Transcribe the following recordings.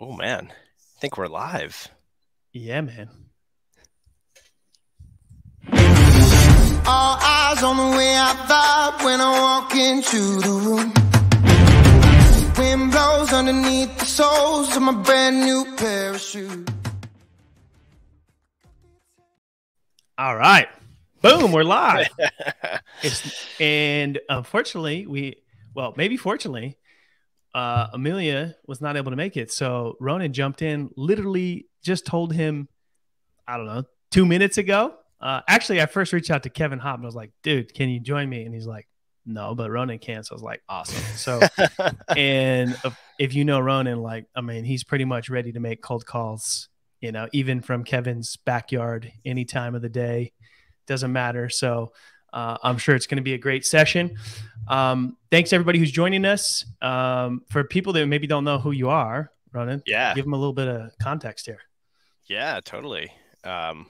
Oh man, I think we're live. Yeah, man. All eyes on the way I vibe when I walk into the room. Wind blows underneath the soles of my brand new pair of shoes. All right. Boom, we're live. it's, and unfortunately, we, well, maybe fortunately, uh, Amelia was not able to make it. So Ronen jumped in, literally just told him, I don't know, two minutes ago. Uh, actually, I first reached out to Kevin Hopp and I was like, dude, can you join me? And he's like, no, but Ronen can. So I was like, awesome. So, and if, if you know Ronen, like, I mean, he's pretty much ready to make cold calls, you know, even from Kevin's backyard any time of the day. Doesn't matter. So, uh, I'm sure it's going to be a great session. Um, thanks everybody who's joining us. Um, for people that maybe don't know who you are, Ronen, Yeah. give them a little bit of context here. Yeah, totally. Um,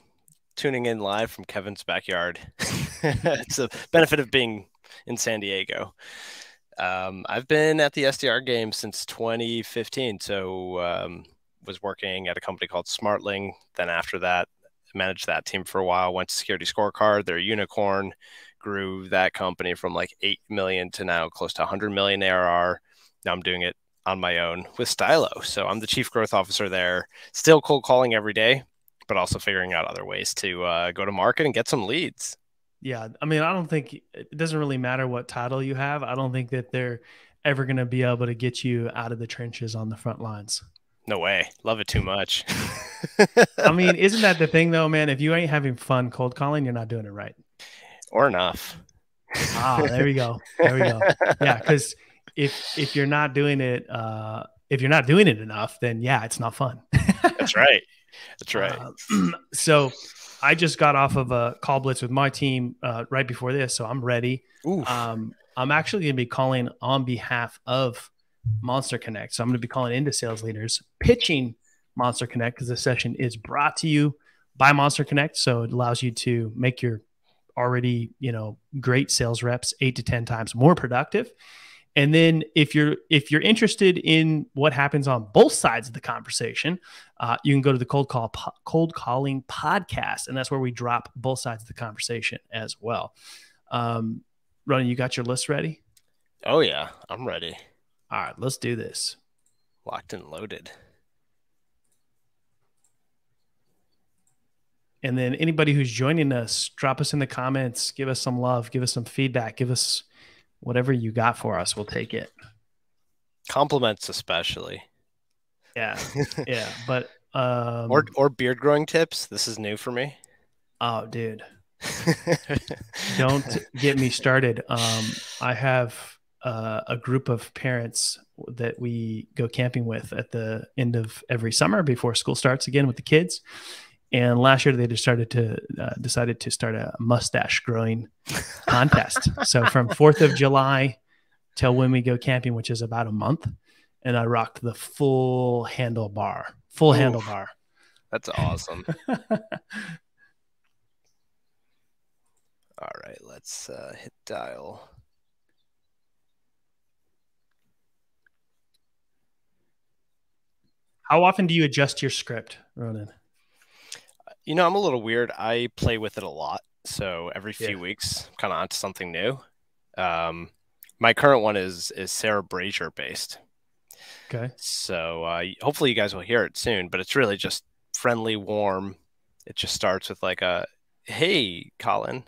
tuning in live from Kevin's backyard. it's a benefit of being in San Diego. Um, I've been at the SDR game since 2015. So um, was working at a company called Smartling. Then after that, managed that team for a while. Went to Security Scorecard. They're unicorn. Grew that company from like eight million to now close to 100 million ARR. Now I'm doing it on my own with Stylo. So I'm the chief growth officer there. Still cold calling every day, but also figuring out other ways to uh, go to market and get some leads. Yeah, I mean, I don't think it doesn't really matter what title you have. I don't think that they're ever going to be able to get you out of the trenches on the front lines. No way. Love it too much. I mean, isn't that the thing though, man? If you ain't having fun cold calling, you're not doing it right. or enough. Ah, there we go. There we go. Yeah, because if if you're not doing it, uh, if you're not doing it enough, then yeah, it's not fun. That's right. That's right. Uh, so I just got off of a call blitz with my team uh, right before this, so I'm ready. Um, I'm actually going to be calling on behalf of Monster Connect. So I'm going to be calling into sales leaders, pitching Monster Connect because this session is brought to you by Monster Connect. So it allows you to make your already, you know, great sales reps eight to 10 times more productive. And then if you're if you're interested in what happens on both sides of the conversation, uh, you can go to the cold call po- cold calling podcast, and that's where we drop both sides of the conversation as well. Um, Ronnie, you got your list ready? oh yeah, I'm ready. All right, let's do this. Locked and loaded. And then anybody who's joining us, drop us in the comments, give us some love, give us some feedback, give us whatever you got for us. We'll take it. Compliments especially. Yeah, yeah. But um, or or beard growing tips. This is new for me. oh, dude, don't get me started. Um, I have uh, a group of parents that we go camping with at the end of every summer before school starts again with the kids. And last year they just started to uh, decided to start a mustache growing contest. so from Fourth of July till when we go camping, which is about a month, and I rocked the full handlebar, full handlebar. That's awesome. All right, let's uh, hit dial. How often do you adjust your script, Ronen? You know, I'm a little weird. I play with it a lot. So every few Yeah. weeks, I'm kind of onto something new. Um, my current one is is Sarah Brazier based. Okay. So uh, hopefully you guys will hear it soon. But it's really just friendly, warm. It just starts with like a "Hey, Collin,"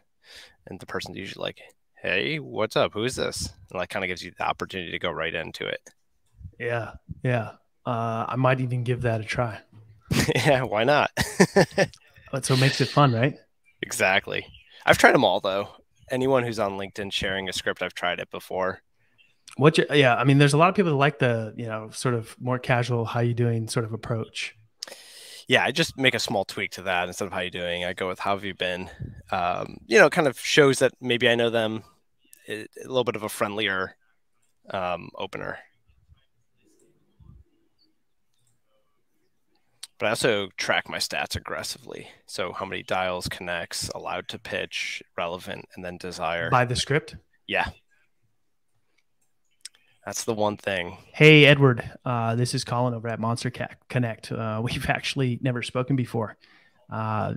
and the person's usually like, "Hey, what's up? Who is this?" And like kind of gives you the opportunity to go right into it. Yeah. Yeah. Uh, I might even give that a try. yeah, why not? That's what makes it fun, right? exactly. I've tried them all though. Anyone who's on LinkedIn sharing a script, I've tried it before. What? You, yeah. I mean, there's a lot of people that like the you know sort of more casual, how you doing sort of approach. Yeah, I just make a small tweak to that instead of how you doing. I go with how have you been? Um, you know, kind of shows that maybe I know them. A a little bit of a friendlier um, opener. But I also track my stats aggressively. So how many dials, connects, allowed to pitch, relevant, and then desire. By the script. Yeah. That's the one thing. Hey, Edward. Uh, this is Collin over at Monster Connect. Uh, we've actually never spoken before. Uh,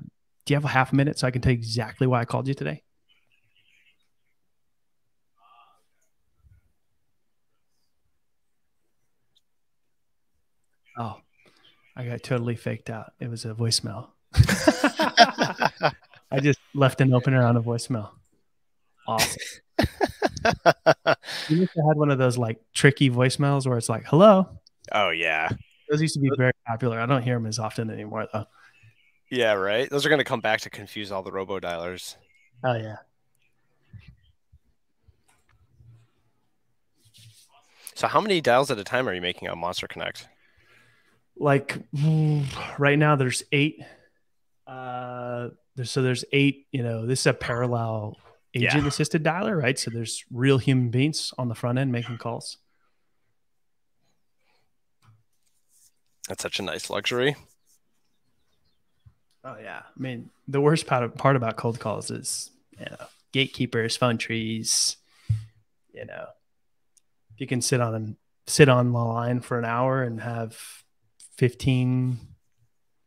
do you have a half a minute so I can tell you exactly why I called you today? Oh, I got totally faked out. It was a voicemail. I just left an opener on a voicemail. Awesome. you must have had one of those like tricky voicemails where it's like, hello. Oh, yeah. Those used to be very popular. I don't hear them as often anymore, though. Yeah, right. Those are going to come back to confuse all the robo dialers. Oh, yeah. So, how many dials at a time are you making on Monster Connect? Like right now, there's eight. Uh, there's, so there's eight. You know, this is a parallel agent yeah. assisted dialer, right? So there's real human beings on the front end making calls. That's such a nice luxury. Oh yeah, I mean the worst part of, part about cold calls is you know gatekeepers, phone trees. You know, if you can sit on sit on the line for an hour and have fifteen,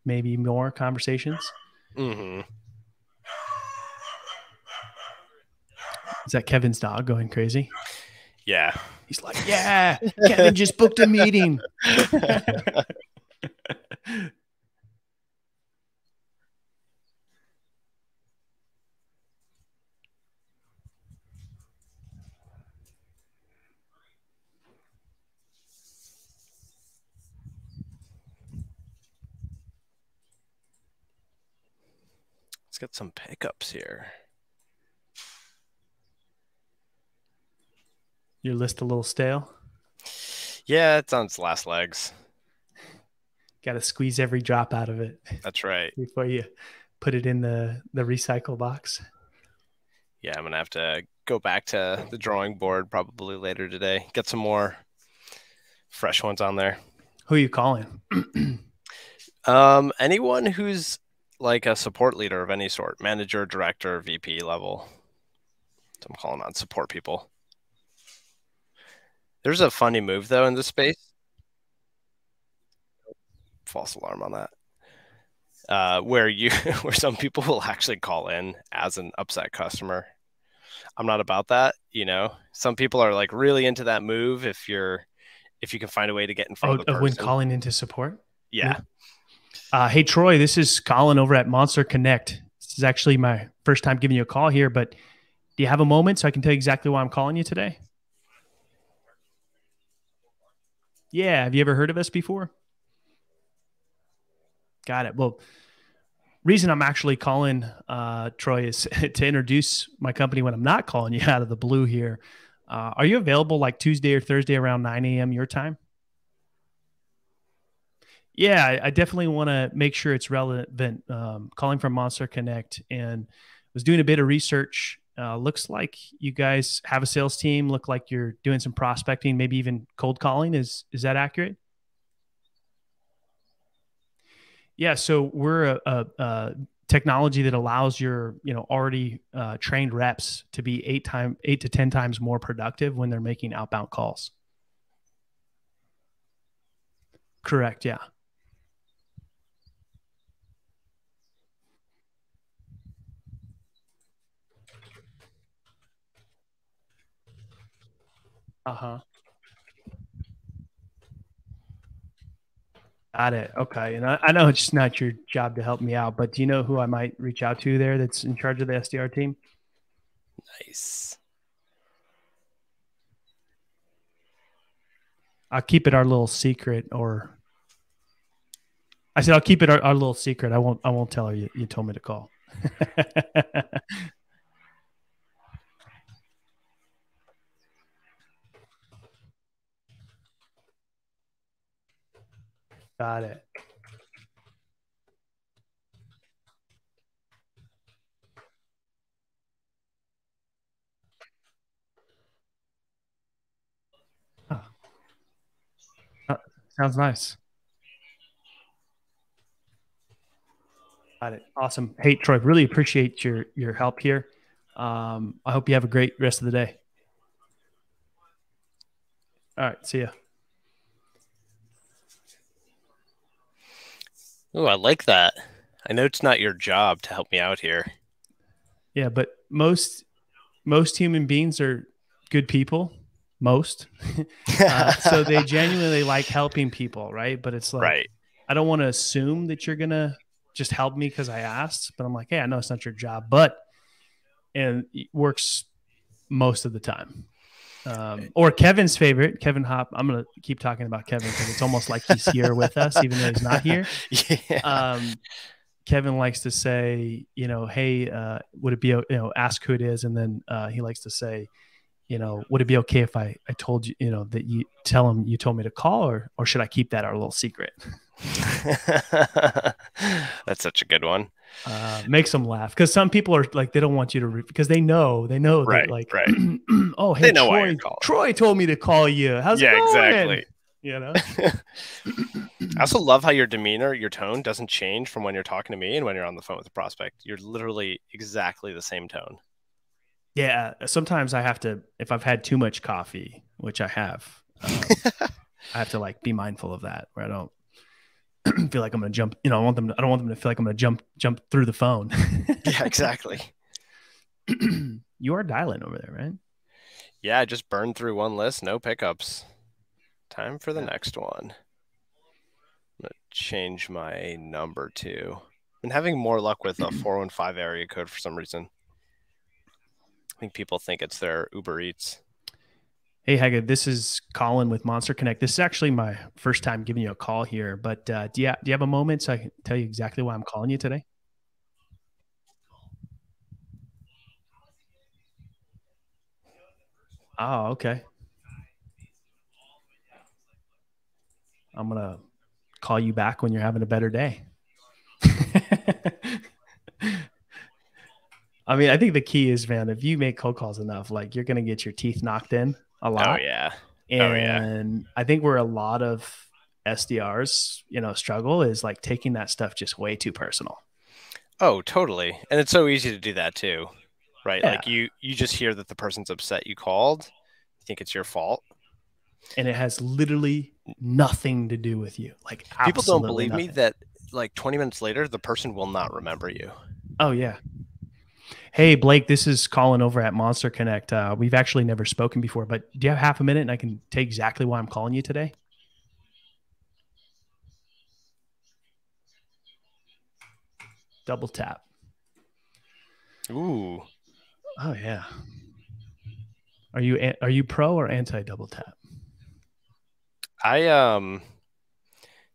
maybe more conversations. Mm-hmm. Is that Kevin's dog going crazy? Yeah. He's like, yeah, Kevin just booked a meeting. Get some pickups here. Your list a little stale? Yeah, it's on its last legs. Got to squeeze every drop out of it. That's right. Before you put it in the the recycle box. Yeah, I'm gonna have to go back to the drawing board probably later today. Get some more fresh ones on there. Who are you calling? um, anyone who's like a support leader of any sort, manager, director, VP level. So I'm calling on support people. There's a funny move though in this space. False alarm on that. Uh, where you where some people will actually call in as an upset customer. I'm not about that, you know. Some people are like really into that move if you're if you can find a way to get in front oh, of the person. when calling into support. Yeah. yeah. Uh, hey Troy, this is Collin over at Monster Connect. This is actually my first time giving you a call here, but do you have a moment so I can tell you exactly why I'm calling you today? Yeah. Have you ever heard of us before? Got it. Well, reason I'm actually calling uh, Troy is to introduce my company when I'm not calling you out of the blue here. Uh, are you available like Tuesday or Thursday around 9 a.m. your time? Yeah, I definitely want to make sure it's relevant. Um, calling from Monster Connect and was doing a bit of research uh, looks like you guys have a sales team. Look like you're doing some prospecting, maybe even cold calling. Is is that accurate? Yeah. So we're a, a, a technology that allows your you know already uh, trained reps to be eight time eight to ten times more productive when they're making outbound calls. Correct. Yeah. Uh huh. Got it. Okay. And I, I, know it's not your job to help me out, but do you know who I might reach out to there that's in charge of the SDR team? Nice. I'll keep it our little secret or I said I'll keep it our, our little secret. I won't I won't tell her you, you told me to call. Got it. Oh. Uh, sounds nice. Got it. Awesome. Hey, Troy, really appreciate your your help here. Um, I hope you have a great rest of the day. All right. See ya. Oh, I like that. I know it's not your job to help me out here. Yeah, but most most human beings are good people. Most, uh, so they genuinely like helping people, right? But it's like right. I don't want to assume that you're gonna just help me because I asked. But I'm like, hey, I know it's not your job, but and it works most of the time. Um, or Kevin's favorite, Kevin Hopp. I'm gonna keep talking about Kevin because it's almost like he's here with us, even though he's not here. yeah. Um, Kevin likes to say, you know, hey, uh, would it be, you know, ask who it is, and then uh, he likes to say, you know, would it be okay if I, I told you, you know, that you tell him you told me to call, or or should I keep that our little secret? That's such a good one. Uh, makes them laugh because some people are like they don't want you to re- because they know they know Right, that like right. oh hey They know why Troy. Troy told me to call you how's yeah, it going exactly. you know I also love how your demeanor, your tone doesn't change from when you're talking to me and when you're on the phone with the prospect. You're literally exactly the same tone. Yeah, sometimes I have to if I've had too much coffee, which I have. Um, I have to like be mindful of that, where I don't feel like I'm gonna jump. You know, I want them. To, I don't want them to feel like I'm gonna jump jump through the phone. Yeah, exactly. you are dialing over there, right? yeah, I just burned through one list, no pickups. Time for the next one. I'm gonna change my number to. Been having more luck with a 415 area code for some reason. I think people think it's their Uber Eats. Hey, Haggard, this is Collin with Monster Connect. This is actually my first time giving you a call here, but uh, do you do you have a moment so I can tell you exactly why I'm calling you today? Oh, okay. I'm gonna call you back when you're having a better day. I mean, I think the key is, man, if you make cold calls enough, like you're gonna get your teeth knocked in a oh, lot. Oh yeah. And Oh, yeah. I think where a lot of SDRs, you know, struggle is like taking that stuff just way too personal. Oh, totally. And it's so easy to do that too. Right? Yeah. Like you you just hear that the person's upset you called. You think it's your fault. And it has literally nothing to do with you. Like People don't believe me that like 20 minutes later the person will not remember you. Oh yeah. Hey Blake, this is Collin over at Monster Connect. Uh, we've actually never spoken before, but do you have half a minute and I can tell you exactly why I'm calling you today? Double tap. Ooh. Oh yeah. Are you are you pro or anti double tap? I um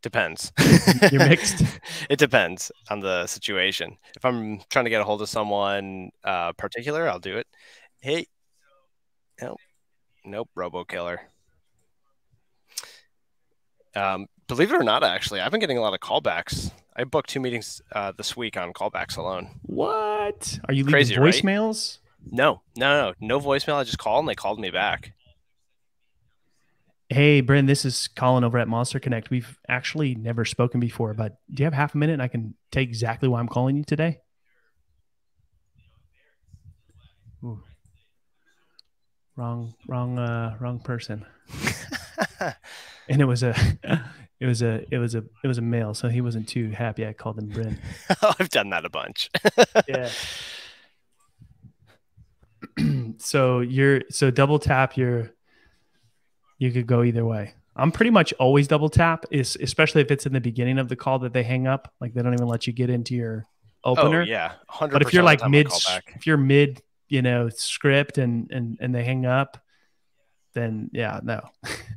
depends. You're mixed. it depends on the situation. If I'm trying to get a hold of someone uh particular, I'll do it. Hey. Nope. Nope, Robo Killer. Um, believe it or not, actually, I've been getting a lot of callbacks. I booked two meetings uh, this week on callbacks alone. What? Are you leaving Crazy, right? voicemails? No, no, no, no voicemail. I just called and they called me back. Hey, Bryn, this is Collin over at Monster Connect. We've actually never spoken before, but do you have half a minute and I can tell you exactly why I'm calling you today? Ooh. Wrong, wrong, uh, wrong person. And it was a, it was a, it was a, it was a male, so he wasn't too happy. I called him Bryn. oh, I've done that a bunch. yeah. so you're so double tap you're you could go either way. I'm pretty much always double tap, is especially if it's in the beginning of the call that they hang up, like they don't even let you get into your opener. Oh yeah, hundred. but if you're like mid, if you're mid, you know, script and and and they hang up, then yeah, no.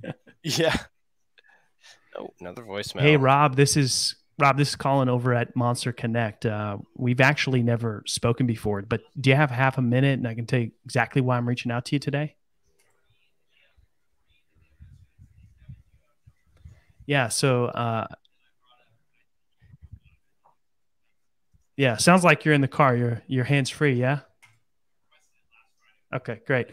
yeah. Oh, another voicemail. Hey Rob, this is Rob. This is Collin over at Monster Connect. Uh, we've actually never spoken before, but do you have half a minute, and I can tell you exactly why I'm reaching out to you today? Yeah. So, uh, yeah, sounds like you're in the car. You're you're hands free. Yeah. Okay, great.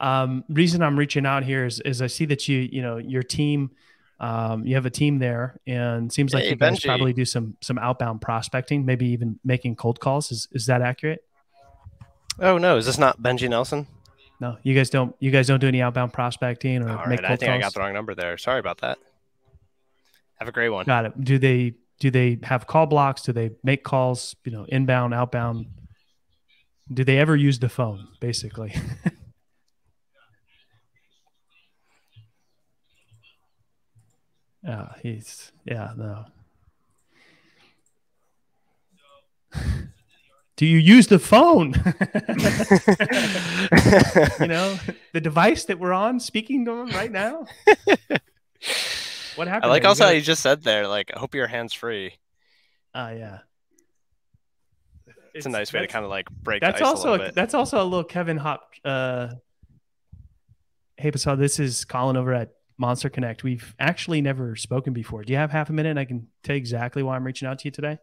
Um, reason I'm reaching out here is, is I see that you you know your team, um, you have a team there, and seems like Hey, you guys Benji. probably do some some outbound prospecting, maybe even making cold calls. Is is that accurate? Oh no, is this not Benji Nelson? No, you guys don't. You guys don't do any outbound prospecting or All make right, cold I think I got the wrong number there. Sorry about that. Have a great one. Got it. Do they do they have call blocks? Do they make calls? You know, inbound, outbound. Do they ever use the phone? Basically. Yeah, he's yeah no. Do you use the phone? you know, the device that we're on, speaking to him right now. What happened? I like there? You also how you just said there, like, I hope your hands free. Ah, yeah. It's, a nice way to kind of like break That's also a a, that's also a little Kevin Hopp. Uh, hey, Pascal, this is Collin over at Monster Connect. We've actually never spoken before. Do you have half a minute? I can tell you exactly why I'm reaching out to you today.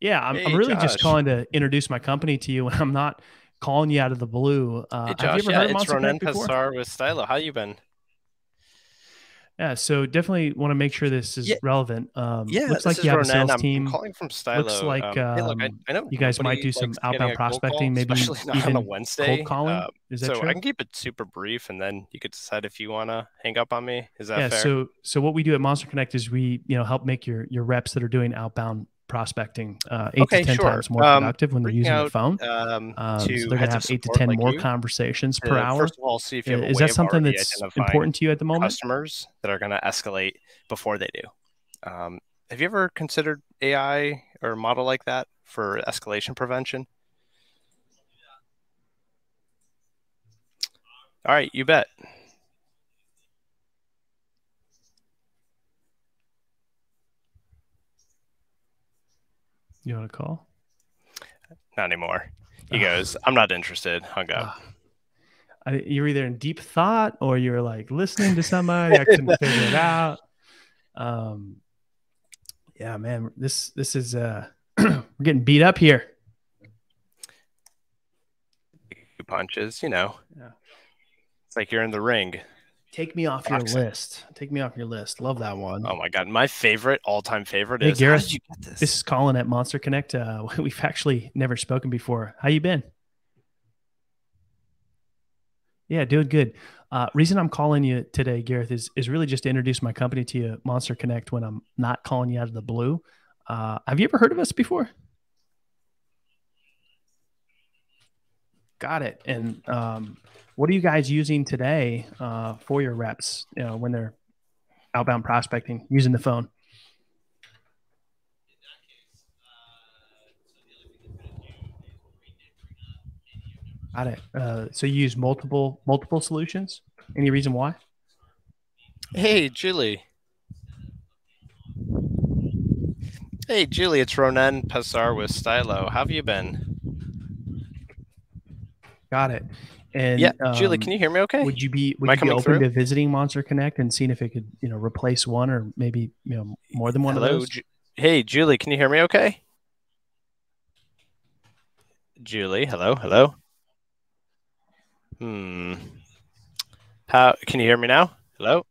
Yeah, I'm, I'm really Josh. just calling to introduce my company to you, and I'm not calling you out of the blue. Uh, Hey, have Josh, you ever yeah, heard of it's Monster Ronen Connect before? Pessar with Stylo. How you been? Yeah, so definitely want to make sure this is Yeah. relevant. Um, Yeah, looks like you have Ronen. a sales I'm team. calling from Stylo. Looks like, um, hey, look, I, um, I know you guys might do some outbound prospecting, call, maybe not on a Wednesday. Cold calling. Uh, is that so true? I can keep it super brief, and then you could decide if you want to hang up on me. Is that yeah fair? so so what we do at monster connect is we you know help make your your reps that are doing outbound prospecting uh, eight Okay, to ten sure. times more Um, productive when they're using out, the phone um, um, so they're going to have eight to ten like more you, conversations to, per hour First of all, see if you have a is way that something that's important to you at the moment customers that are going to escalate before they do. Um, have you ever considered AI or a model like that for escalation prevention? All right, you bet. You want to call Not anymore. He Ah. goes, I'm not interested. Hung up. Ah. I, you're either in deep thought or you're like listening to somebody i couldn't figure it out um yeah man this this is uh we're getting beat up here punches, you know. Yeah. It's like you're in the ring. Take me off your list take me off your list love that one Oh my god, my favorite, all-time favorite Hey, is. Gareth, how did you get this? This is Collin at Monster Connect. Uh, we've actually never spoken before. How you been? Yeah, doing good. Uh, reason I'm calling you today, Gareth, is is really just to introduce my company to you, Monster Connect. When I'm not calling you out of the blue, uh, have you ever heard of us before? Got it. And um, what are you guys using today uh, for your reps? You know, when they're outbound prospecting using the phone. Got it. Uh, so you use multiple multiple solutions. Any reason why? Hey, Julie. Hey, Julie, it's Ronen Pessar with Stylo. How have you been? Got it. And yeah, Julie, um, can you hear me okay? Would you be would you be open through? to visiting Monster Connect and seeing if it could you know replace one or maybe you know more than one Hello, of those? Ju- hey, Julie, can you hear me okay? Julie, hello, hello. Hmm. How can you hear me now? Hello?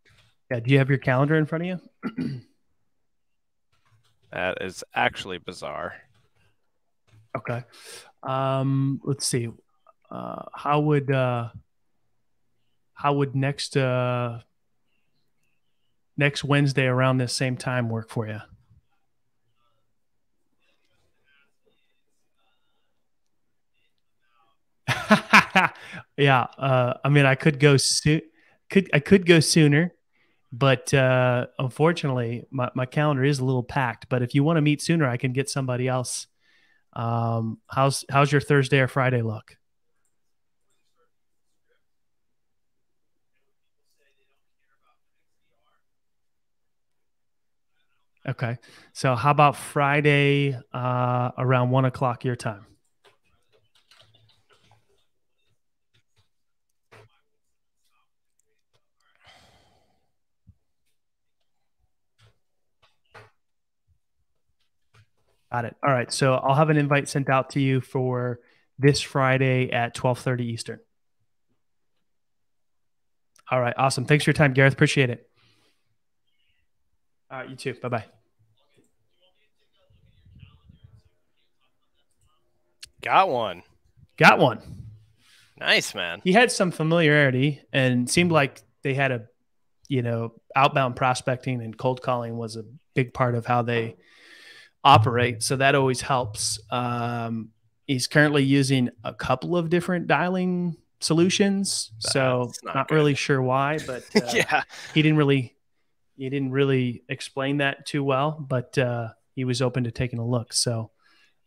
Yeah. Do you have your calendar in front of you? That is actually bizarre. Okay. Um, let's see. Uh, how would uh, how would next uh, next Wednesday around this same time work for you? yeah. Uh, I mean, I could go soon. Could I could go sooner, but uh, unfortunately, my, my calendar is a little packed. But if you want to meet sooner, I can get somebody else. Um, how's how's your Thursday or Friday look? Okay, so how about Friday uh, around one o'clock your time? Got it. All right. So I'll have an invite sent out to you for this Friday at 12:30 Eastern. All right. Awesome. Thanks for your time, Gareth. Appreciate it. All right. You too. Bye bye. Got one. Got one. Nice, man. He had some familiarity and seemed like they had a, you know, outbound prospecting and cold calling was a big part of how they operate. So that always helps. Um, he's currently using a couple of different dialing solutions. so not not, really sure why, but uh, yeah. he didn't really he didn't really explain that too well, but uh, he was open to taking a look. So,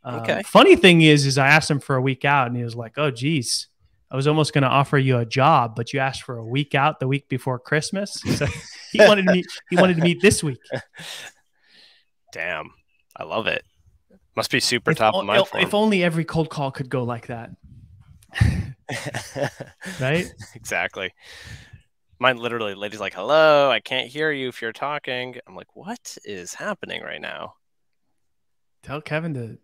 um, Okay. Funny thing is, is I asked him for a week out, and he was like, "Oh, geez, I was almost going to offer you a job, but you asked for a week out the week before Christmas." So he wanted to meet. He wanted to meet this week. Damn. I love it. Must be super If, top o- of mind if only every cold call could go like that, right? exactly. Mine literally, lady's like, hello, I can't hear you if you're talking. I'm like, what is happening right now? Tell Kevin to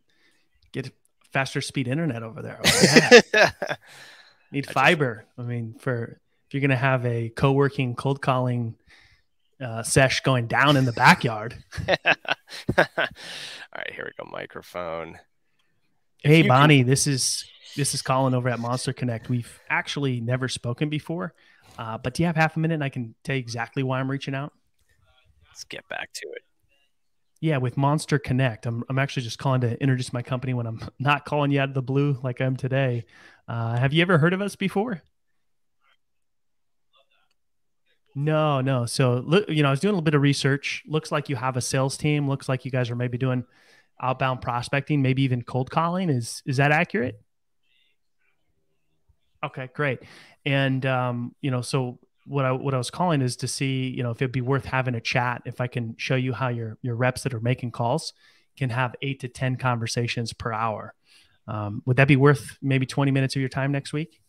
get faster speed internet over there. Oh, yeah. Need just- fiber. I mean, for if you're gonna have a co-working cold calling uh, sesh going down in the backyard. All right, here we go. Microphone. If hey, you can- Bonnie, this is this is Collin over at Monster Connect. We've actually never spoken before, uh, but do you have half a minute? and I can tell you exactly why I'm reaching out. Let's get back to it. Yeah, with Monster Connect, I'm I'm actually just calling to introduce my company when I'm not calling you out of the blue like I'm today. Uh, have you ever heard of us before? No, no. So look, you know, I was doing a little bit of research. Looks like you have a sales team. Looks like you guys are maybe doing outbound prospecting, maybe even cold calling. Is is that accurate? Okay, great. And um, you know, so what I what I was calling is to see, you know, if it'd be worth having a chat. If I can show you how your your reps that are making calls can have eight to ten conversations per hour. Um, would that be worth maybe twenty minutes of your time next week?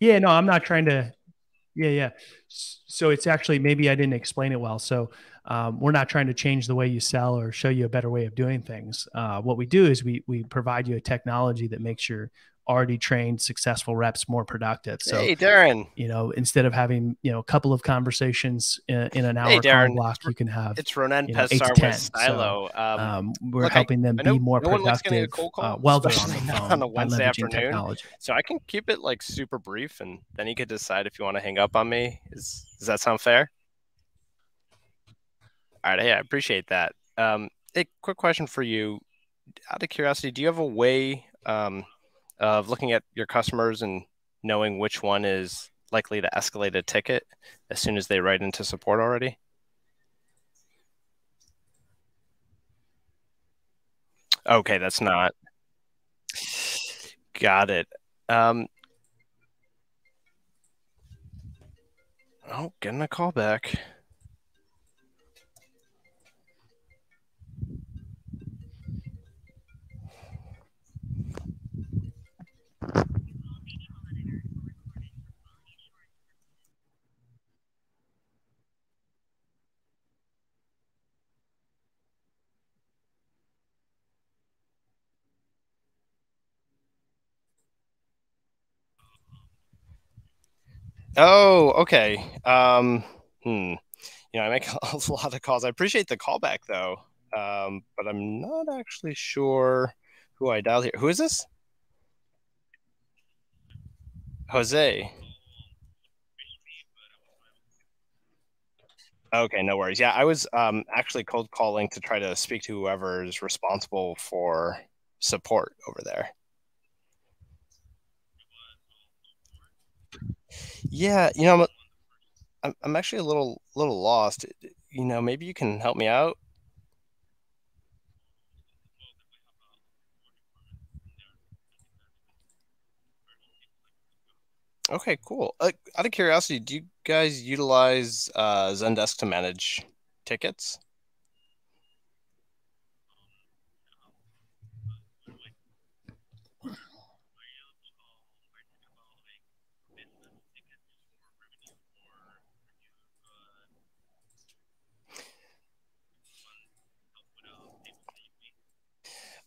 Yeah, no, I'm not trying to. Yeah, yeah. So it's actually maybe I didn't explain it well. So um, we're not trying to change the way you sell or show you a better way of doing things. Uh, what we do is we we provide you a technology that makes your already trained, successful reps more productive. So hey, Darren. you know, instead of having you know a couple of conversations in, in an hour Hey, Darren. block, you can have. It's Ronen you know, Pessar 10, with Stylo. um, Um, we're look, helping them I know be more no one likes getting a productive call, uh, they're on the phone on a Wednesday afternoon. technology. so I can keep it like super brief, and then you could decide if you want to hang up on me. Is does that sound fair? All right, hey, I appreciate that. Um, hey, quick question for you. Out of curiosity, do you have a way um, of looking at your customers and knowing which one is likely to escalate a ticket as soon as they write into support already? Okay, that's not. Got it. Um, oh, getting a call back. Oh, okay. Um, hmm. You know, I make a lot of calls. I appreciate the callback though. Um, but I'm not actually sure who I dialed here. Who is this? Jose. Okay, no worries. Yeah, I was um actually cold calling to try to speak to whoever is responsible for support over there. Yeah, you know, I'm, I'm actually a little little lost. You know, maybe you can help me out. Okay, cool. Uh, out of curiosity, do you guys utilize uh, Zendesk to manage tickets?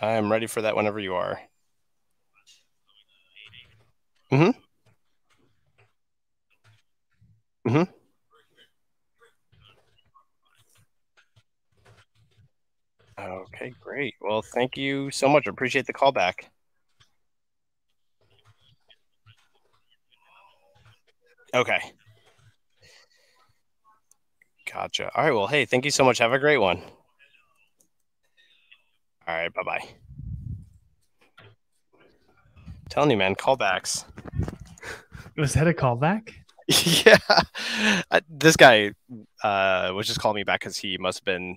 I am ready for that whenever you are. Mm-hmm. Mm-hmm. Okay, great. Well, thank you so much. Appreciate the call back. Okay. Gotcha. All right. Well, hey, thank you so much. Have a great one. All right. Bye bye. Telling you, man, callbacks. Was that a callback? yeah. I, this guy uh, was just calling me back because he must have been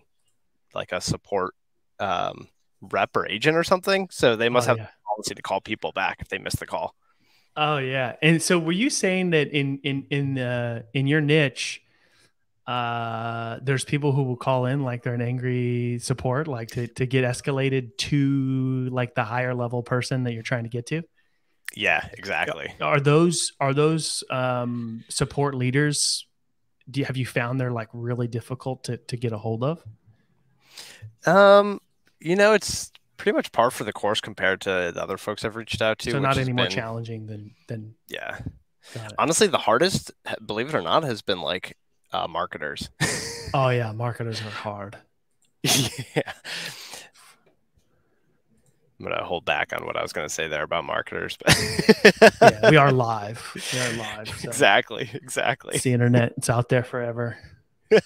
like a support um, rep or agent or something. So they must Oh, have yeah. a policy to call people back if they miss the call. Oh yeah. And so were you saying that in in in uh in your niche uh there's people who will call in like they're an angry support like to to get escalated to like the higher level person that you're trying to get to? Yeah, exactly. Are those are those um support leaders do you, have you found they're like really difficult to to get a hold of? Um, you know, it's pretty much par for the course compared to the other folks I've reached out to. so not any more been- challenging than than Yeah. Honestly, the hardest, believe it or not, has been like uh, marketers. Oh yeah, marketers are hard. yeah. I'm gonna hold back on what I was gonna say there about marketers, but Yeah, we are live. We are live. So exactly, exactly. It's the internet. It's out there forever.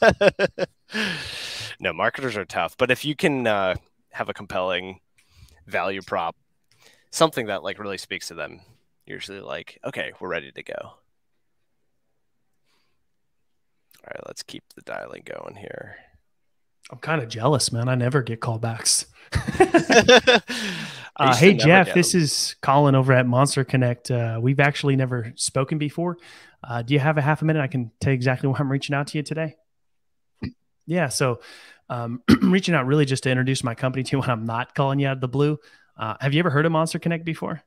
no, marketers are tough, but if you can uh, have a compelling value prop, something that like really speaks to them, usually like, okay, we're ready to go. All right, let's keep the dialing going here. I'm kind of jealous, man. I never get callbacks. Uh, hey Jeff, this is Collin over at Monster Connect. Uh, we've actually never spoken before. Uh, do you have a half a minute? I can tell you exactly why I'm reaching out to you today. Yeah, so um, reaching out really just to introduce my company to you when I'm not calling you out of the blue. Uh, have you ever heard of Monster Connect before?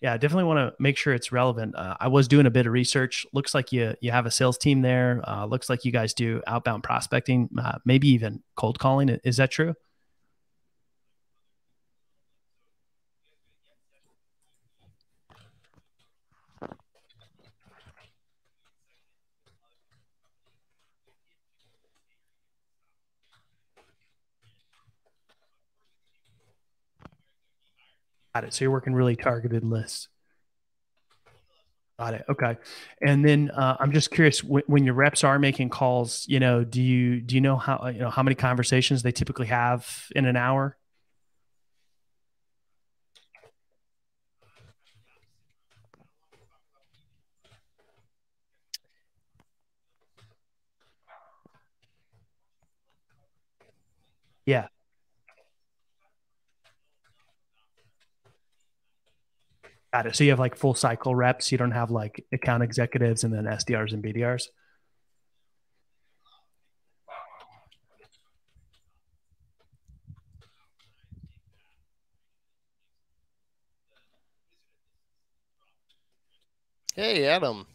Yeah, I definitely want to make sure it's relevant. Uh, I was doing a bit of research. Looks like you you have a sales team there. Uh, looks like you guys do outbound prospecting, uh, maybe even cold calling. Is that true? Got it. So you're working really targeted lists. Got it. Okay. And then uh, I'm just curious when, when your reps are making calls, you know, do you do you know how you know how many conversations they typically have in an hour? Yeah. Got it. So you have like full cycle reps. You don't have like account executives and then SDRs and BDRs. Hey, Adam.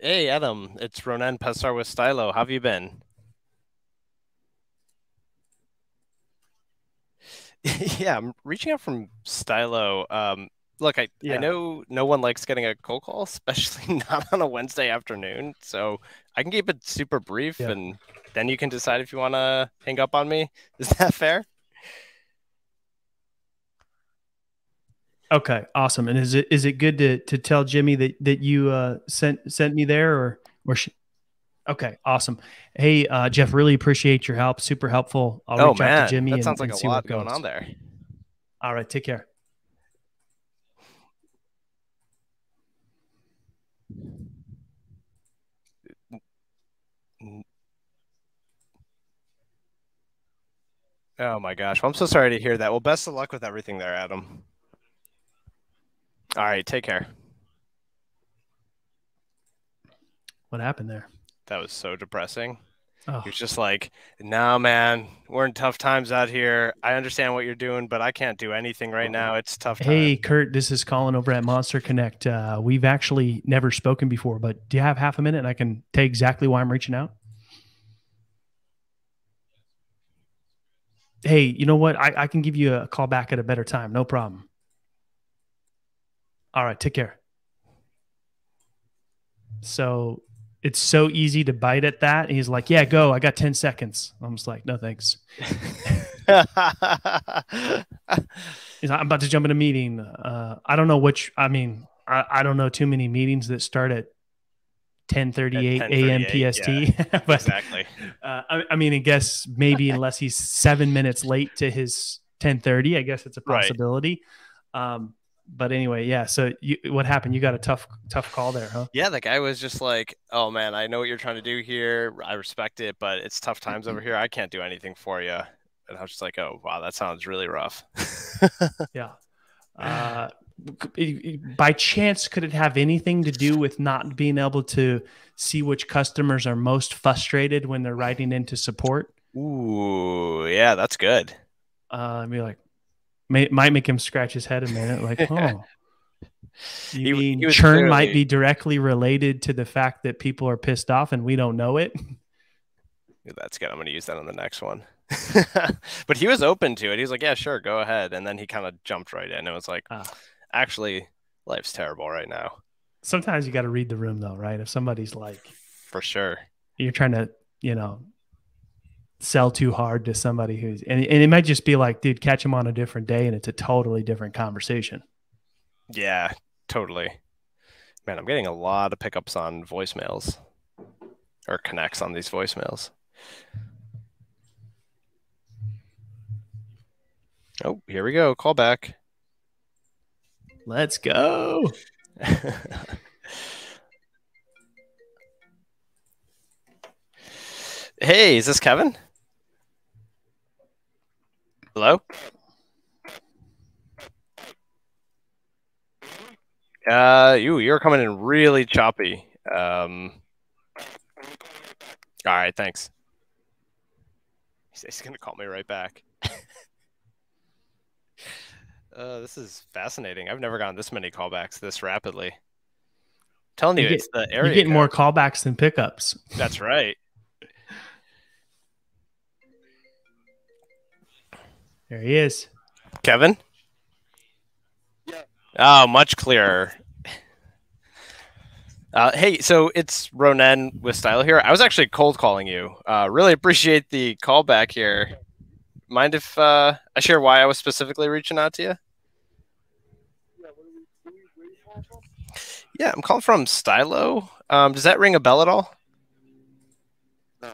Hey, Adam. It's Ronen Pessar with Stylo. How have you been? yeah, I'm reaching out from Stylo. Um, look, I, I know no one likes getting a cold call, especially not on a Wednesday afternoon. So I can keep it super brief Yeah. and then you can decide if you want to hang up on me. Is that fair? Okay, awesome. And is it is it good to to tell Jimmy that that you uh, sent sent me there or or she, okay, awesome. Hey uh, Jeff, really appreciate your help. Super helpful. I'll oh, reach out to Jimmy. that and, sounds like and a see lot going on there. All right, take care. Oh my gosh. Well, I'm so sorry to hear that. Well, best of luck with everything there, Adam. All right, take care. What happened there? That was so depressing. Oh. He was just like, "No, man, we're in tough times out here. I understand what you're doing, but I can't do anything right now. It's tough." Time. Hey, Kurt, this is Collin over at Monster Connect. Uh, we've actually never spoken before, but do you have half a minute? And I can tell you exactly why I'm reaching out. Hey, you know what? I, I can give you a call back at a better time. No problem. All right, take care. So it's so easy to bite at that. And he's like, Yeah, go. I got 10 seconds. I'm just like, No, thanks. he's like, I'm about to jump in a meeting. Uh, I don't know which, I mean, I, I don't know too many meetings that start at 10:38 a.m. PST. Yeah, but, exactly. Uh, I, I, mean, I guess maybe unless he's seven minutes late to his 10:30, I guess it's a possibility. Right. Um, but anyway, yeah. So you, what happened? You got a tough, tough call there, huh? Yeah, the guy was just like, "Oh man, I know what you're trying to do here. I respect it, but it's tough times over here. I can't do anything for you." And I was just like, "Oh wow, that sounds really rough." yeah. Uh, by chance, could it have anything to do with not being able to see which customers are most frustrated when they're writing into support? Ooh, yeah, that's good. Uh, I'd be like, may, might make him scratch his head a minute, like, oh. You he, mean he churn clearly... might be directly related to the fact that people are pissed off and we don't know it? That's good. I'm going to use that on the next one. but he was open to it. He was like, "Yeah, sure, go ahead." And then he kind of jumped right in. It was like, ah. "Actually, life's terrible right now." Sometimes you got to read the room, though, right? If somebody's like, for sure, you're trying to, you know, sell too hard to somebody who's and, and it might just be like dude catch him on a different day and it's a totally different conversation. Yeah totally. Man i'm getting a lot of pickups on voicemails or connects on these voicemails. Oh here we go. Call back. Let's go. Hey is this kevin Hello? Uh, you you're coming in really choppy. Um, all right, thanks. He's gonna call me right back. uh, this is fascinating. I've never gotten this many callbacks this rapidly. I'm telling you, you get, it's the area. You get more callbacks than pickups. That's right. There he is. Kevin? Yeah. Oh, much clearer. Uh, hey, so it's Ronen with Stylo here. I was actually cold calling you. Uh, really appreciate the call back here. Mind if uh, I share why I was specifically reaching out to you? Yeah, I'm calling from Stylo. Um, does that ring a bell at all? No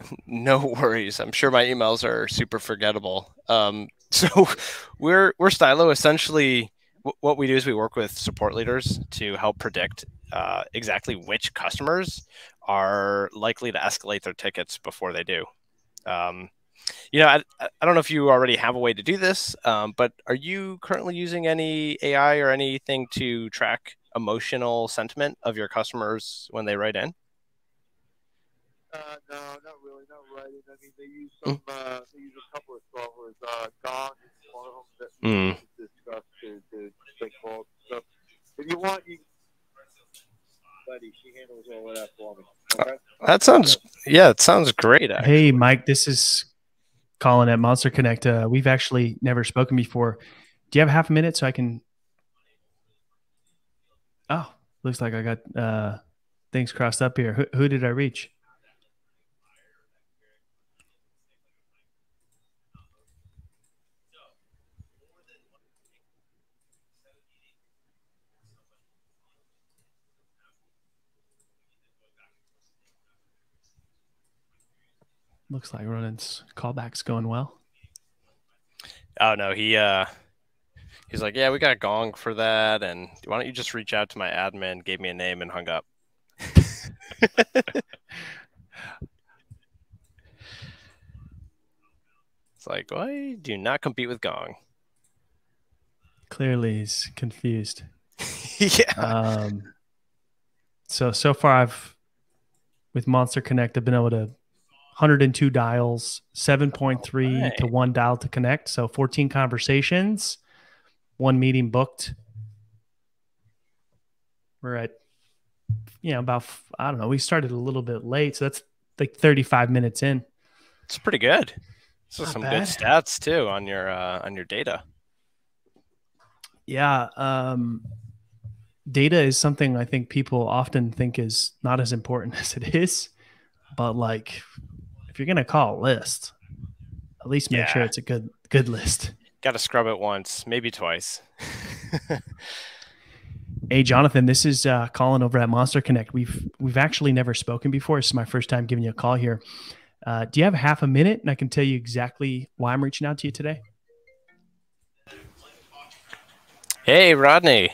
No worries. I'm sure my emails are super forgettable. Um, so we're we're Stylo. Essentially, what we do is we work with support leaders to help predict uh, exactly which customers are likely to escalate their tickets before they do. Um, you know, I, I don't know if you already have a way to do this, um, but are you currently using any AI or anything to track emotional sentiment of your customers when they write in? Uh, no, not really, not writing. I mean, they use some. Mm. Uh, they use a couple of softwares. Uh, Gong is one of them that mm. we discussed to to take calls and stuff. If you want, you. Buddy, she handles all of that for me. Okay? That sounds, yeah, it sounds great. Actually. Hey, Mike, this is Collin at Monster Connect. Uh, we've actually never spoken before. Do you have half a minute so I can? Oh, looks like I got uh, things crossed up here. Who, who did I reach? Looks like Ronen's callback's going well. Oh no, he uh he's like, Yeah, we got gong for that and why don't you just reach out to my admin, gave me a name and hung up. it's like, why do you not compete with Gong? Clearly he's confused. yeah. Um so so far I've with Monster Connect I've been able to 102 dials, 7.3 Alright. to one dial to connect. So 14 conversations, one meeting booked. We're at, you know, about, I don't know, we started a little bit late. So that's like 35 minutes in. It's pretty good. So Not some bad. good stats too on your uh, on your data. Yeah. Um, data is something I think people often think is not as important as it is. But like, if you're going to call a list, at least make sure it's a good, good list. Got to scrub it once, maybe twice. Hey, Jonathan, this is uh, Collin over at Monster Connect. We've we've actually never spoken before. This is my first time giving you a call here. Uh, do you have half a minute, and I can tell you exactly why I'm reaching out to you today? hey, Rodney.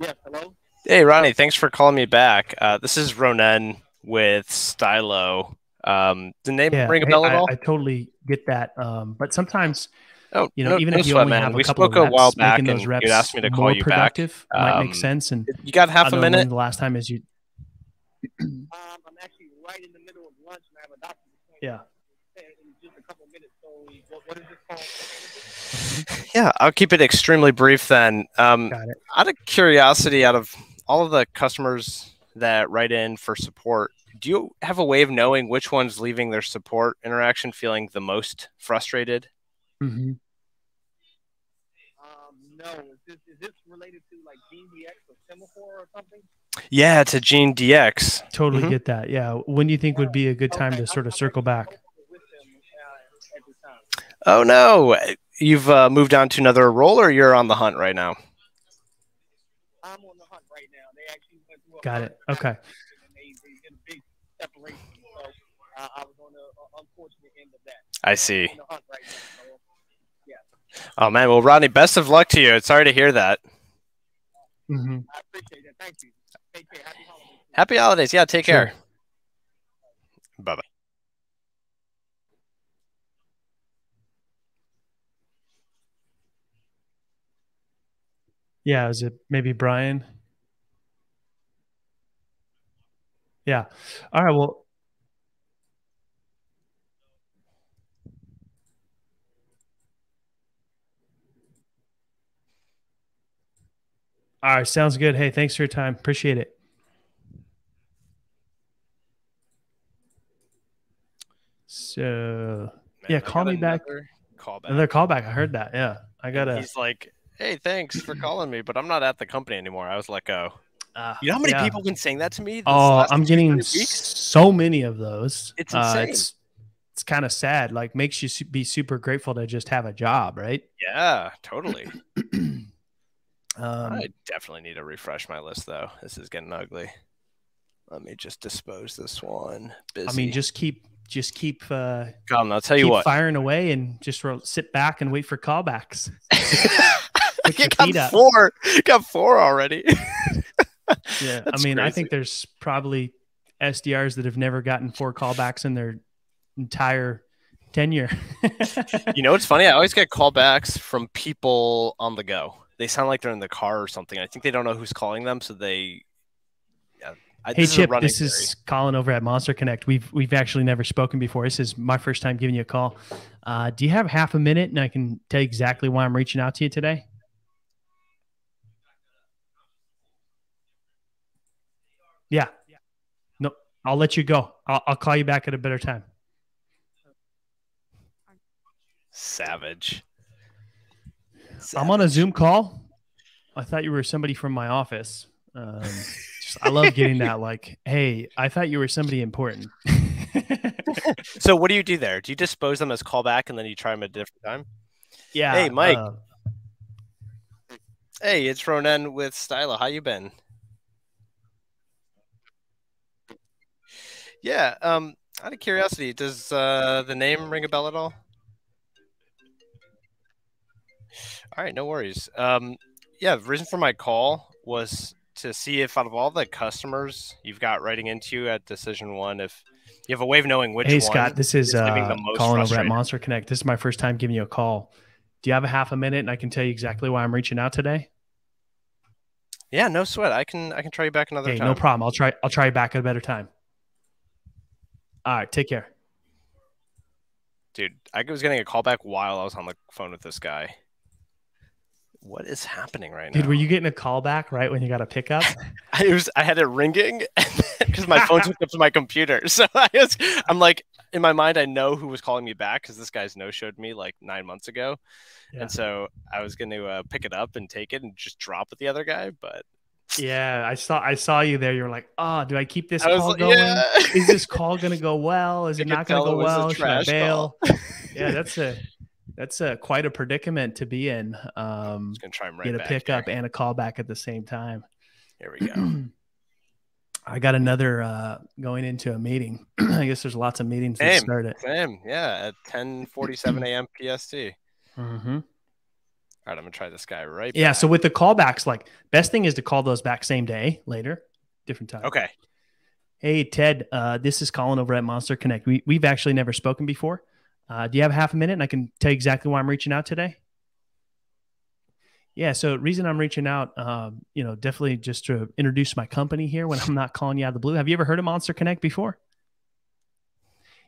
Yes, hello? Hey, Rodney. Thanks for calling me back. Uh, this is Ronen with Stylo. Um, the name ring a bell at I, all? I totally get that. Um, but sometimes, oh, you know, no- even no if you sweat, only man. have a we couple spoke of a reps, while back, making those reps asked me to call more you back. productive might Um, make sense. And You got half I a minute? The last time is you. Um, I'm actually right in the middle of lunch and I have a doctor's appointment Yeah. in just a couple minutes. So what, what is this called? Yeah, I'll keep it extremely brief then. Um, out of curiosity, out of all of the customers that write in for support, do you have a way of knowing which one's leaving their support interaction feeling the most frustrated? hmm Um, no. Is this, is this related to like GDX or Semaphore or something? Yeah, to Gene DX. Totally Mhm. get that. Yeah. When do you think would be a good time Okay, to sort of circle back? With them, uh, at this time. Oh no, you've uh, moved on to another role, or you're on the hunt right now. End it. Okay. I see. On the hunt right now. So, Oh man, well, Rodney, best of luck to you. It's sorry to hear that. Mm -hmm. I appreciate that. Thank you. Take care. Happy holidays. Happy holidays. Yeah, take Sure. care. Bye bye. Yeah. Is it maybe Brian? Yeah. All right. Well, all right. Sounds good. Hey, thanks for your time. Appreciate it. So Man, Yeah, call me back. another Call back. another callback. I heard that. Yeah. I got to. He's like, "Hey, thanks for calling me, but I'm not at the company anymore." I was let go. Oh. Uh, You know how many yeah. people have been saying that to me? Oh, I'm getting so many of those. It's Uh, insane. it's it's kind of sad. Like makes you su- be super grateful to just have a job, right? Yeah, totally. um, I definitely need to refresh my list though. This is getting ugly. Let me just dispose this one. Busy. I mean, just keep just keep uh, come. I'll tell you keep what. firing away and just sit back and wait for callbacks. I got up. four. Got four already. Yeah, I That's mean, I think there's probably SDRs that have never gotten four callbacks in their entire tenure. you know it's funny? I always get callbacks from people on the go. They sound like they're in the car or something. I think they don't know who's calling them, so they. Yeah, I, Hey this Chip, running this is Collin over at Monster Connect. We've we've actually never spoken before. This is my first time giving you a call. Uh, do you have half a minute, and I can tell you exactly why I'm reaching out to you today? Yeah. No, I'll let you go. I'll, I'll call you back at a better time. savage. I'm on a Zoom call. I thought you were somebody from my office. Um, just, I love getting that. Like, hey, I thought you were somebody important. So what do you do there? Do you dispose them as callback and then you try them at a different time? yeah. Hey, Mike. uh, Hey, it's Ronen with Stylo. How you been? Yeah. Um. Out of curiosity, does uh, the name ring a bell at all? All right, no worries. Um. Yeah, the reason for my call was to see if out of all the customers you've got writing into you at Decision One, if you have a way of knowing which hey. Scott. This is is uh, Collin over at. Monster Connect. This is my first time giving you a call. Do you have a half a minute, and I can tell you exactly why I'm reaching out today? Yeah, no sweat. I can I can try you back another Okay, time. no problem. I'll try. I'll try you back at a better time. All right, take care. Dude, I was getting a call back while I was on the phone with this guy. What is happening right now? Dude, were you getting a call back right when you got a pickup? I was I had it ringing because my phone's hooked up to my computer. So I was I'm like in my mind I know who was calling me back because this guy's no showed me like nine months ago. Yeah. And so I was going to uh, pick it up and take it and just drop with the other guy, but Yeah, I saw I saw you there. You're like, oh, do I keep this I call like, going? yeah. Is this call gonna go well? Is I it not gonna go it was a well? Should I bail? yeah, that's a that's a quite a predicament to be in. Um, gonna try right get a pickup here. and a call back at the same time. Here we go. I got another uh, going into a meeting. I guess there's lots of meetings that Same. started. Same, yeah, at 10:47 a.m. PST. Mm-hmm. All right, I'm gonna try this guy right. Yeah. back. So with the callbacks, like best thing is to call those back same day, later, different time. okay, Hey Ted, uh, this is Collin over at Monster Connect. We we've actually never spoken before. Uh, do you have half a minute? And I can tell you exactly why I'm reaching out today. Yeah. So reason I'm reaching out, um, you know, definitely just to introduce my company here when I'm not calling you out of the blue. Have you ever heard of Monster Connect before?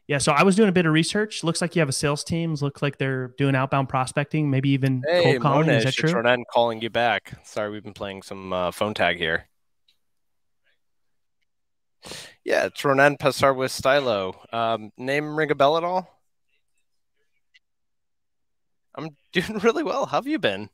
Yeah. So I was doing a bit of research. Looks like you have a sales team. Looks like they're doing outbound prospecting, maybe even hey, cold calling. Monish, is that it's true? Ronen calling you back. Sorry, we've been playing some uh, phone tag here. Yeah, it's Ronen Pessar with Stylo. Um, name ring a bell at all? I'm doing really well. How have you been?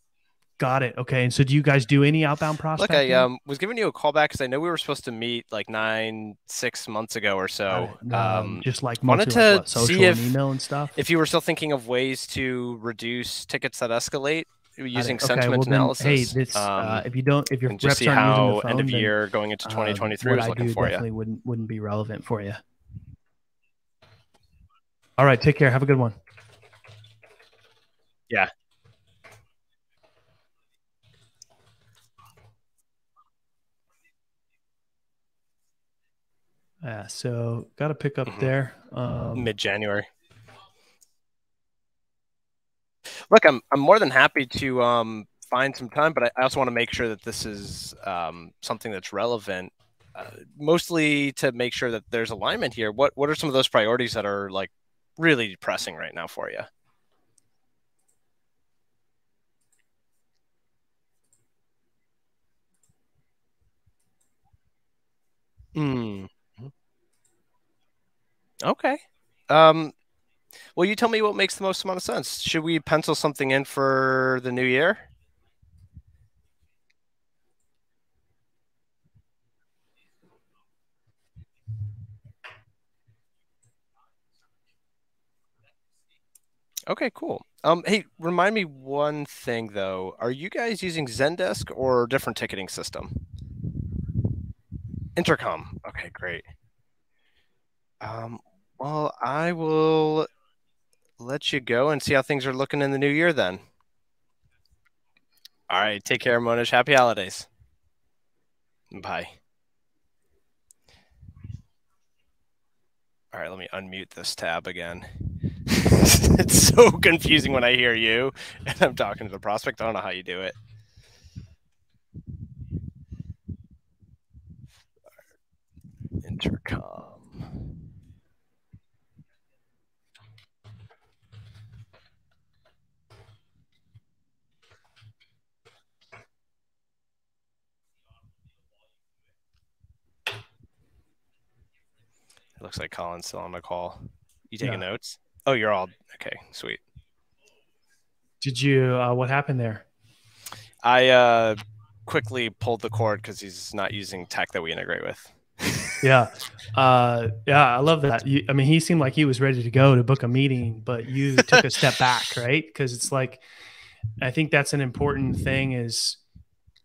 Got it. Okay. And so do you guys do any outbound Look, prospecting? I um, was giving you a call back because I know we were supposed to meet like nine, six months ago or so. Um, Um, just like wanted mostly like to what, social see and if- email and stuff. if you were still thinking of ways to reduce tickets that escalate using. Okay, sentiment well then, analysis, Hey, this, uh, um, if you don't, if your and just reps see aren't using how the phone, end of then, year going into um, 2023 what is I looking do for you. definitely wouldn't wouldn't be relevant for you. All right, take care. Have a good one. Yeah. Yeah, so got to pick up Mhm. there. Um, mid January. Look, I'm I'm more than happy to um, find some time, but I, I also want to make sure that this is um, something that's relevant, uh, mostly to make sure that there's alignment here. What what are some of those priorities that are like really pressing right now for you? Hmm. Okay. Um, well, you tell me what makes the most amount of sense. Should we pencil something in for the new year? Okay, cool. Um, hey, remind me one thing though. Are you guys using Zendesk or different ticketing system? Intercom. Okay, great. Um, well, I will let you go and see how things are looking in the new year then. All right, take care, Monish. Happy holidays. Bye. All right, let me unmute this tab again. it's so confusing when I hear you and I'm talking to the prospect. I don't know how you do it. Intercom. It looks like Collin's still on the call. You taking Yeah. notes? Oh, you're all okay. Sweet. did you? Uh, what happened there? I uh, quickly pulled the cord because he's not using tech that we integrate with. Yeah, uh, yeah, I love that. You, I mean, he seemed like he was ready to go to book a meeting, but you took a step back, right? Because it's like, I think that's an important thing is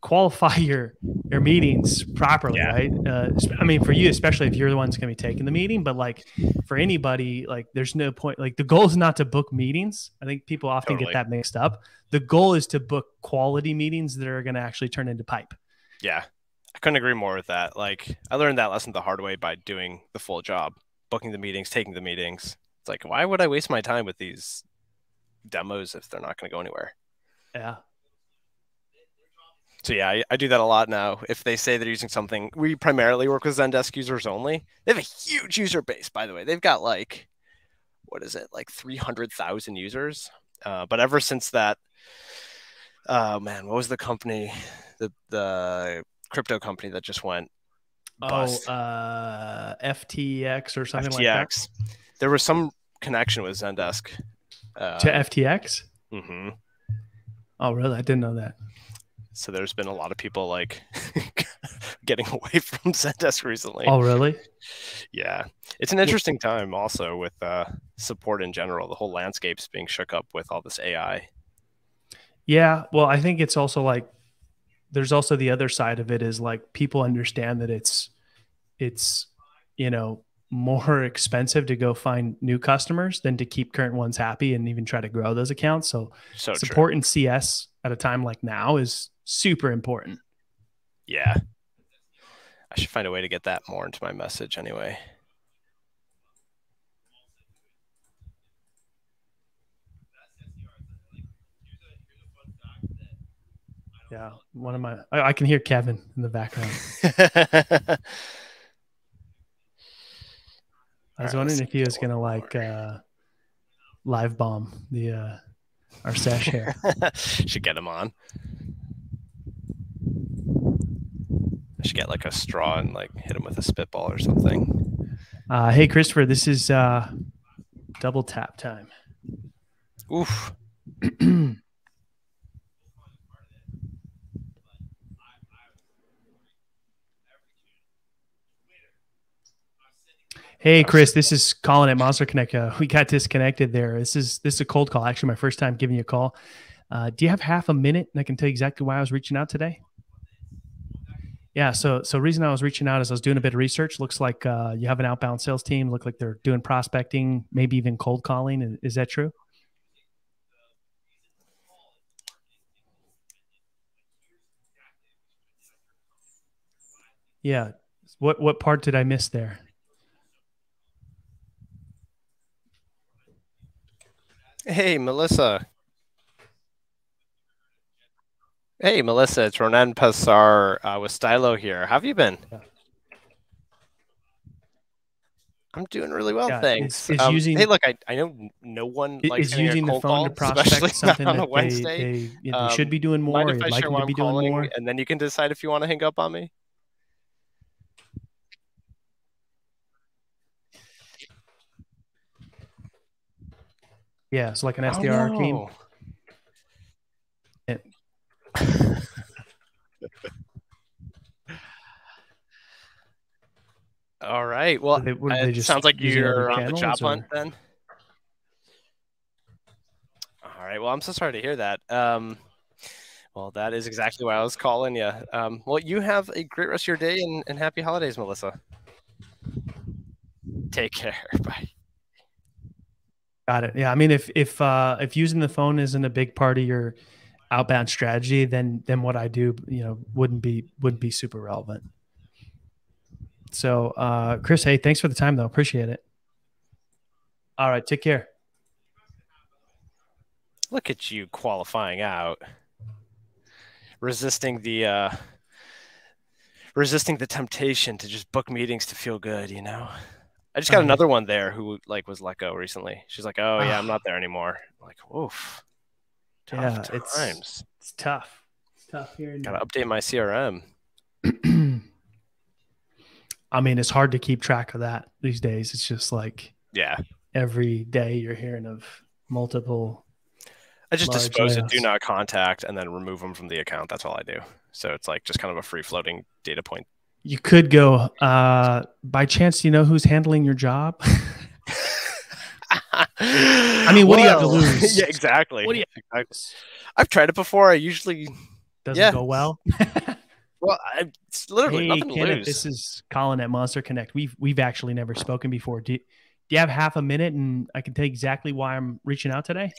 qualify your your meetings properly, Yeah. right? Uh, I mean, for you, especially if you're the one's going to be taking the meeting, but like for anybody, like there's no point. Like the goal is not to book meetings. I think people often Totally. get that mixed up. The goal is to book quality meetings that are going to actually turn into pipe. Yeah, I couldn't agree more with that. Like, I learned that lesson the hard way by doing the full job, booking the meetings, taking the meetings. It's like, why would I waste my time with these demos if they're not going to go anywhere? Yeah. So yeah, I, I, do that a lot now. If they say they're using something, we primarily work with Zendesk users only. They have a huge user base, by the way. They've got like, what is it, like three hundred thousand users. Uh, but ever since that, oh man, what was the company, the the crypto company that just went bust? Oh, uh, FTX or something FTX. like that. There was some connection with Zendesk uh, to FTX. Mm-hmm. Oh, really? I didn't know that. So there's been a lot of people like getting away from Zendesk recently. Oh, really? Yeah, it's an interesting time also with uh, support in general. The whole landscape's being shook up with all this AI. Yeah, well, I think it's also like there's also the other side of it is like people understand that it's it's you know more expensive to go find new customers than to keep current ones happy and even try to grow those accounts. So, so support true. in CS at a time like now is super important. Yeah. I should find a way to get that more into my message anyway. Yeah, one of my I, I can hear Kevin in the background. I was right, wondering if he was gonna like uh, live bomb the uh, our sesh here. Should get him on. I should get like a straw and like hit him with a spitball or something. Uh, hey, Christopher, this is uh, double tap time. Oof. Hey Chris, this is Collin at Monster Connect. Uh, we got disconnected there. This is this is a cold call. Actually, my first time giving you a call. Uh, do you have half a minute, and I can tell you exactly why I was reaching out today? Yeah. So, so reason I was reaching out is I was doing a bit of research. Looks like uh, you have an outbound sales team. Look like they're doing prospecting, maybe even cold calling. Is that true? Yeah. What what part did I miss there? Hey, Melissa. Hey, Melissa, it's Ronen Pessar uh, with Stylo here. How have you been? Yeah. I'm doing really well, yeah, thanks. Is, is um, using, hey, look, I, I know no one likes is using the phone call, to prospect something on a Wednesday. They, they, you know, um, should be doing more. Mind if I like share I'm calling, more? and then you can decide if you want to hang up on me. Yeah, it's like an SDR oh, no. team. All right. Well, they, it just sounds like you're on the job hunt then. All right. Well, I'm so sorry to hear that. Um, well, that is exactly why I was calling you. Um, well, you have a great rest of your day and, and happy holidays, Melissa. Take care. Bye. Got it. Yeah. I mean, if if uh, if using the phone isn't a big part of your outbound strategy, then then what I do, you know, wouldn't be wouldn't be super relevant. So, uh, Chris, hey, thanks for the time though. Appreciate it. All right, take care. Look at you qualifying out, resisting the uh, resisting the temptation to just book meetings to feel good. You know, I just got another one there who like was let go recently. She's like, "Oh yeah, I'm not there anymore." I'm like, "Oof." Tough yeah, times. It's, it's tough. It's tough here. Gotta update my CRM. I mean, it's hard to keep track of that these days. It's just like yeah, every day you're hearing of multiple. I just dispose it, do not contact, and then remove them from the account. That's all I do. So it's like just kind of a free floating data point. You could go. Uh, by chance, do you know who's handling your job? I mean, what well, do you have to lose? Yeah, exactly. What do you? I've tried it before. I usually doesn't yeah. go well. well, I, it's literally hey, nothing Kenneth, to lose. This is Collin at Monster Connect. We've we've actually never spoken before. Do, do you have half a minute, and I can tell you exactly why I'm reaching out today?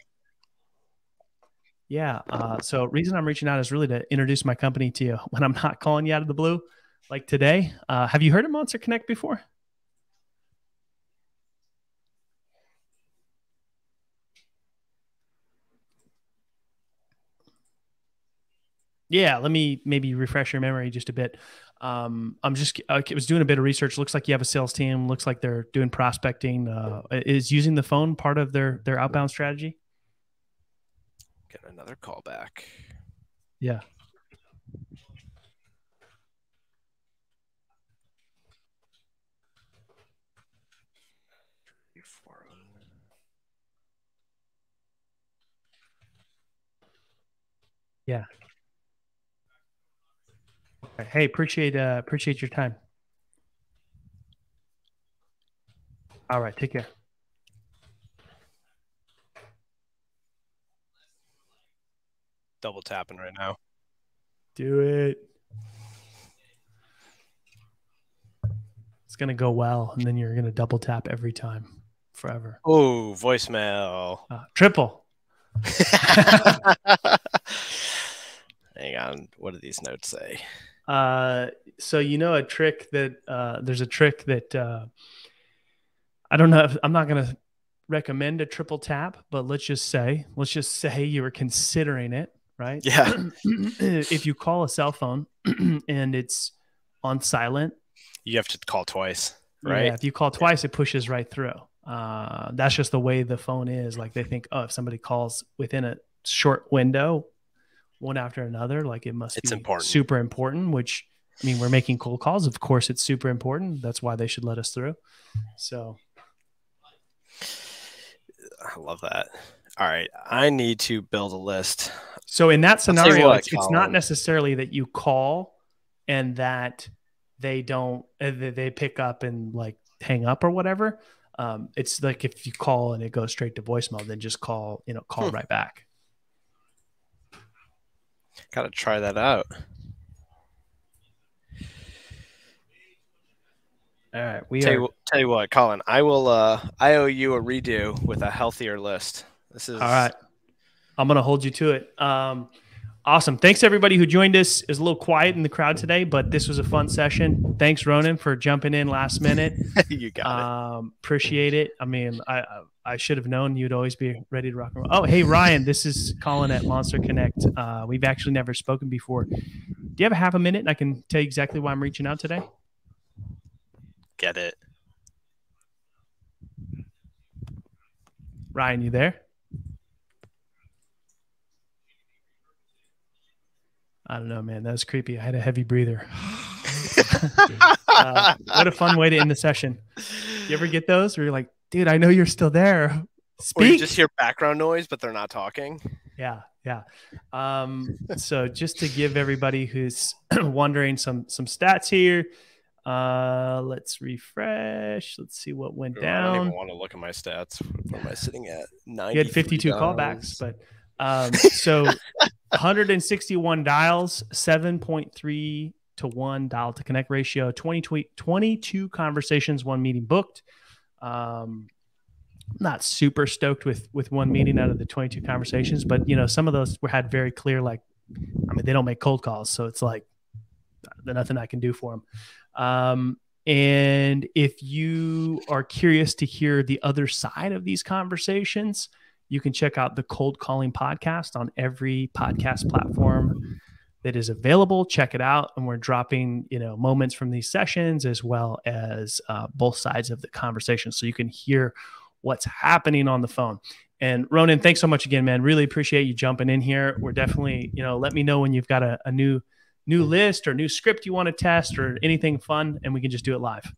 Yeah. Uh, so reason I'm reaching out is really to introduce my company to you when I'm not calling you out of the blue, like today. Uh, have you heard of Monster Connect before? Yeah, let me maybe refresh your memory just a bit. Um, I'm just I was doing a bit of research. Looks like you have a sales team. Looks like they're doing prospecting. Uh, is using the phone part of their their outbound strategy? Get another call back. Yeah. Yeah. Hey, appreciate uh appreciate your time. All right, take care. Double tapping right now. Do it. It's gonna go well, and then you're gonna double tap every time, forever. Oh, voicemail. Uh, triple. Hang on. What do these notes say? Uh, so you know a trick that uh, there's a trick that uh, I don't know. If, I'm not gonna recommend a triple tap, but let's just say, let's just say you were considering it, right? Yeah. if you call a cell phone and it's on silent, You have to call twice, right? Yeah, if you call twice, it pushes right through. Uh, that's just the way the phone is. Like they think, oh, if somebody calls within a short window, one after another, like it must It's be important. super important. Which I mean, we're making cold calls. Of course, it's super important. That's why they should let us through. So I love that. All right. I need to build a list. So in that scenario, what, it's, it's not necessarily that you call and that they don't uh, they they pick up and like hang up or whatever. Um, it's like if you call and it goes straight to voicemail, then just call you know call Hmm. right back. Got to try that out. All right, we Tell are you, tell you what, Collin, I will. Uh, I owe you a redo with a healthier list. This is all right. I'm gonna hold you to it. Um, awesome. Thanks everybody who joined us. It was a little quiet in the crowd today, but this was a fun session. Thanks Ronen for jumping in last minute. you got Um, appreciate it. I mean, I I- I should have known you'd always be ready to rock and roll. Oh, hey Ryan, this is Collin at Monster Connect. Uh, we've actually never spoken before. Do you have a half a minute? And I can tell you exactly why I'm reaching out today. Get it. Ryan, you there? I don't know, man. That was creepy. I had a heavy breather. uh, what a fun way to end the session. You ever get those where you're like, dude, I know you're still there. Or you Speak. just hear background noise, but they're not talking. Yeah, yeah. Um, so just to give everybody who's wondering some some stats here, uh, let's refresh. Let's see what went Ooh, I don't even want to look at my stats. What am I sitting at? Nine. You had 52 93 callbacks, but um, so 161 dials, 7.3 to 1 dial to connect ratio, 20, 22 conversations, one meeting booked. Um, not super stoked with with one meeting out of the 22 conversations, but you know, some of those were had very clear like I mean, they don't make cold calls, so it's like there's nothing I can do for them. Um, and if you are curious to hear the other side of these conversations, you can check out the Cold Calling podcast on every podcast platform that is available. Check it out, and we're dropping you know moments from these sessions as well as uh, both sides of the conversation, so you can hear what's happening on the phone. And Ronen, thanks so much again, man. Really appreciate you jumping in here. We're definitely you know let me know when you've got a, a new new list or new script you want to test or anything fun, and we can just do it live.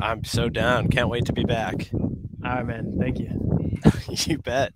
I'm so down. Can't wait to be back. All right, man. Thank you. you bet.